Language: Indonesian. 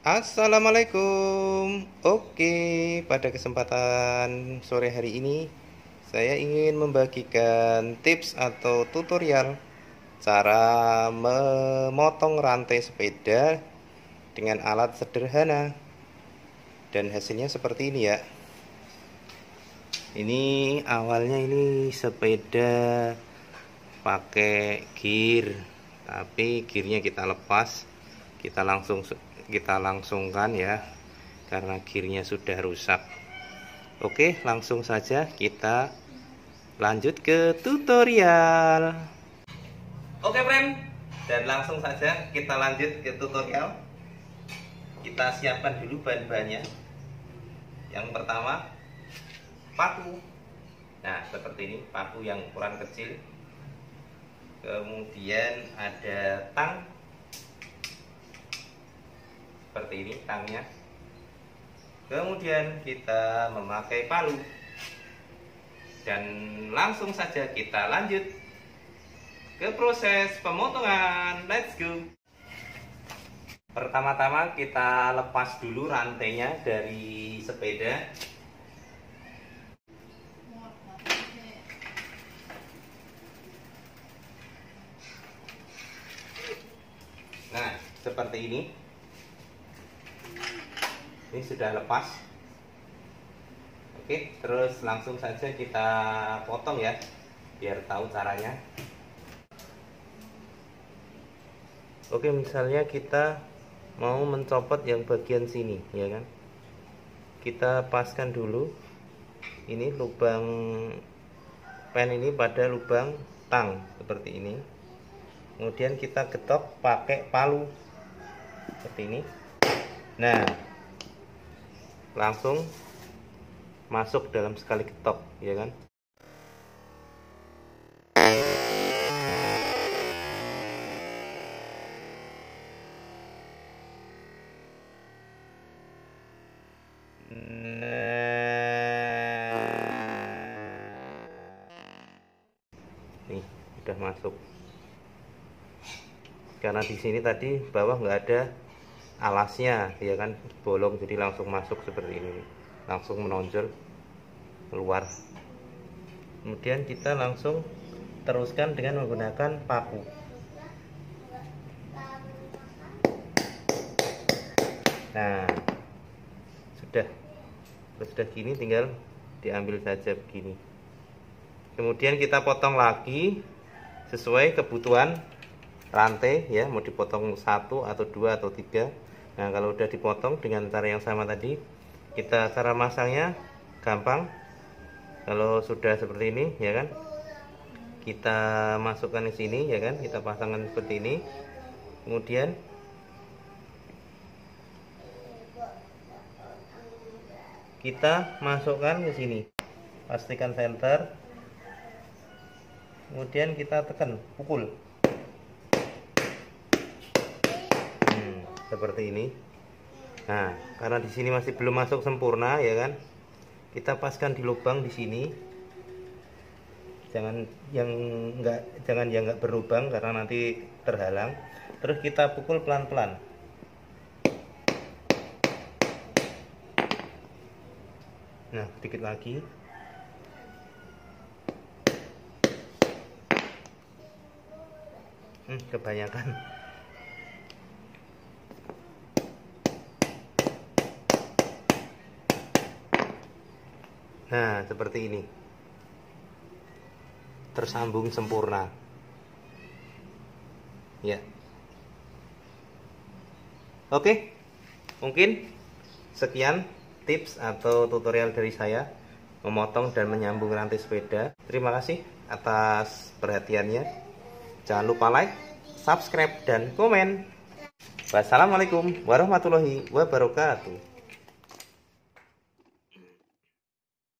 Assalamualaikum. Oke, pada kesempatan sore hari ini Saya ingin membagikan tips atau tutorial Cara memotong rantai sepeda Dengan alat sederhana. Dan hasilnya seperti ini ya. Ini awalnya ini sepeda pakai gear Tapi gearnya kita lepas Kita langsung kita langsungkan ya karena gearnya sudah rusak. Oke langsung saja kita lanjut ke tutorial. Oke friend dan langsung saja kita lanjut ke tutorial. Kita siapkan dulu bahan-bahannya. Yang pertama paku. Nah seperti ini paku yang ukuran kecil. Kemudian ada tang seperti ini tangnya. Kemudian kita memakai palu. Dan langsung saja kita lanjut ke proses pemotongan. Let's go. Pertama-tama kita lepas dulu rantainya dari sepeda. Nah seperti ini ini sudah lepas. Oke terus langsung saja kita potong ya biar tahu caranya. Oke misalnya kita mau mencopot yang bagian sini ya kan? Kita paskan dulu. Ini lubang pen ini pada lubang tang seperti ini. Kemudian kita getok pakai palu seperti ini. Nah langsung masuk dalam sekali ketok ya kan? Nih udah masuk. Karena di sini tadi bawah nggak ada alasnya ya kan? Bolong jadi langsung masuk seperti ini. Langsung menonjol keluar. Kemudian kita langsung teruskan dengan menggunakan paku. Nah sudah. Sudah gini tinggal diambil saja begini. Kemudian kita potong lagi sesuai kebutuhan rantai ya. Mau dipotong satu atau dua atau tiga Nah kalau udah dipotong dengan cara yang sama tadi Kita cara masangnya gampang. Kalau sudah seperti ini ya kan? Kita masukkan di sini ya kan? Kita pasangkan seperti ini. Kemudian Kita masukkan ke sini. Pastikan center Kemudian kita tekan Pukul seperti ini. Nah karena di sini masih belum masuk sempurna ya kan? Kita paskan di lubang di sini. Jangan yang enggak jangan yang enggak berlubang karena nanti terhalang. Terus kita pukul pelan-pelan. Nah sedikit lagi. Hmm, kebanyakan Nah, seperti ini. Tersambung sempurna. Ya. Oke. Mungkin sekian tips atau tutorial dari saya memotong dan menyambung rantai sepeda. Terima kasih atas perhatiannya. Jangan lupa like, subscribe, dan komen. Wassalamualaikum warahmatullahi wabarakatuh.